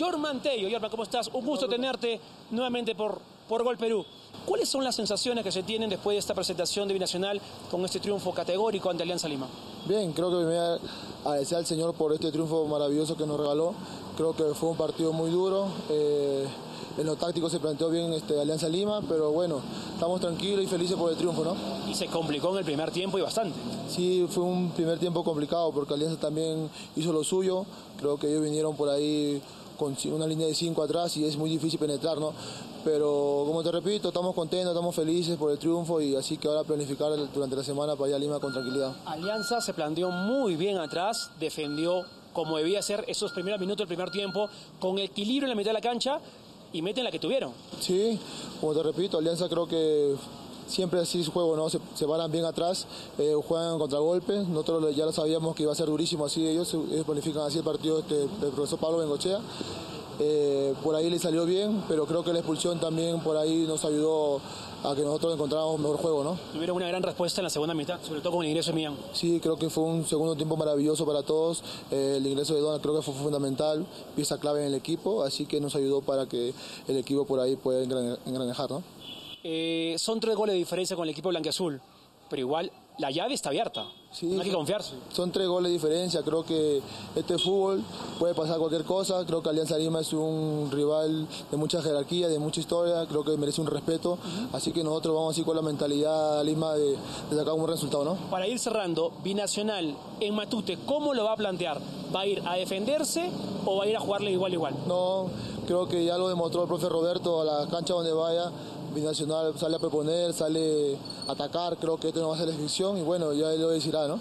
Jorman Tello. Jorman, ¿cómo estás? Un gusto tenerte nuevamente por, por Gol Perú. ¿Cuáles son las sensaciones que se tienen después de esta presentación de Binacional con este triunfo categórico ante Alianza Lima? Bien, creo que me voy a agradecer al Señor por este triunfo maravilloso que nos regaló. Creo que fue un partido muy duro. Eh, en lo táctico se planteó bien este, Alianza Lima, pero bueno, estamos tranquilos y felices por el triunfo, ¿no? Y se complicó en el primer tiempo y bastante. Sí, fue un primer tiempo complicado porque Alianza también hizo lo suyo. Creo que ellos vinieron por ahí con una línea de cinco atrás y es muy difícil penetrar, ¿no? Pero como te repito, estamos contentos, estamos felices por el triunfo y así que ahora planificar durante la semana para ir a Lima con tranquilidad. Alianza se planteó muy bien atrás, defendió como debía ser esos primeros minutos del primer tiempo, con equilibrio en la mitad de la cancha y meten la que tuvieron. Sí, como te repito, Alianza creo que siempre así su juego, ¿no? Se, se paran bien atrás, eh, juegan contragolpes, nosotros ya lo sabíamos que iba a ser durísimo así ellos, ellos planifican así el partido este, el profesor Pablo Bengochea. Eh, por ahí le salió bien, pero creo que la expulsión también por ahí nos ayudó a que nosotros encontráramos mejor juego, ¿no? Tuvieron una gran respuesta en la segunda mitad, sobre todo con el ingreso de Millán. Sí, creo que fue un segundo tiempo maravilloso para todos. Eh, el ingreso de Donald creo que fue fundamental, pieza clave en el equipo, así que nos ayudó para que el equipo por ahí pueda engranejar, ¿no? Eh, son tres goles de diferencia con el equipo blanqueazul, pero igual la llave está abierta. Sí, no hay que confiarse. Son tres goles de diferencia. Creo que este fútbol puede pasar cualquier cosa. Creo que Alianza Lima es un rival de mucha jerarquía, de mucha historia. Creo que merece un respeto. Así que nosotros vamos así con la mentalidad Lima de, de sacar un buen resultado, ¿no? Para ir cerrando, Binacional en Matute, ¿cómo lo va a plantear? ¿Va a ir a defenderse o va a ir a jugarle igual igual? No, creo que ya lo demostró el profe Roberto a la cancha donde vaya. Binacional sale a proponer, sale a atacar, creo que esto no va a ser la excepción y bueno, ya lo decidirá, ¿no?